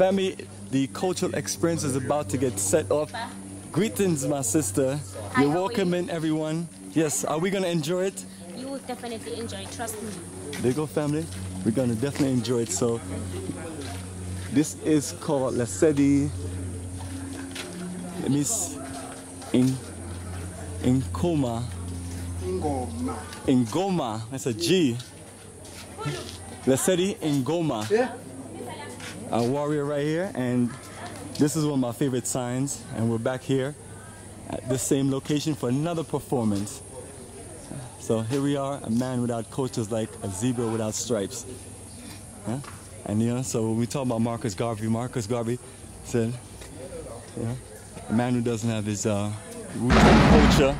Family, the cultural experience is about to get set up. Greetings, my sister. Hi, You're welcome you? in, everyone. Yes, are we gonna enjoy it? You will definitely enjoy, it, trust me. There you go, family. We're gonna definitely enjoy it. So, this is called Lesedi. Let me s- in in coma. Ingoma. Ingoma. That's a G. Lesedi Ingoma. Yeah. A warrior right here, and this is one of my favorite signs. And we're back here at the same location for another performance. So here we are, a man without coaches like a zebra without stripes. And you know, so when we talk about Marcus Garvey, Marcus Garvey said, a man who doesn't have his uh, culture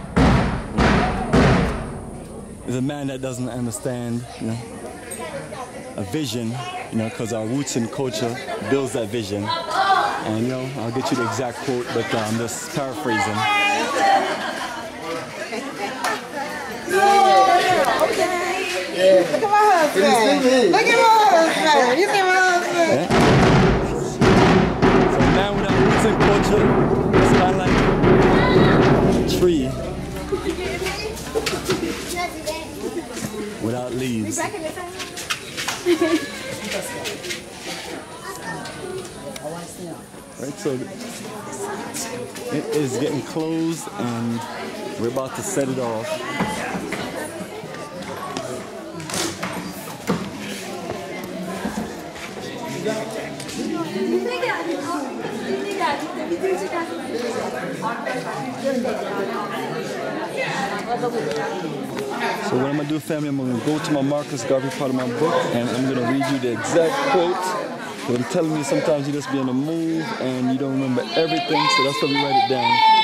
is a man that doesn't understand, you know, a vision, you know, because our roots and culture builds that vision. And you know, I'll get you the exact quote, but uh, I'm just paraphrasing. Look at my husband. Look at my husband. You see my husband? Yeah? So man without roots and culture it's of like a tree without leaves. Right, so it is getting closed and we're about to set it off. So what I'm gonna do, family, I'm gonna go to my Marcus Garvey part of my book and I'm gonna read you the exact quote. But I'm telling you, sometimes you just be on the move and you don't remember everything, so that's why we write it down.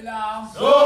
Islam. So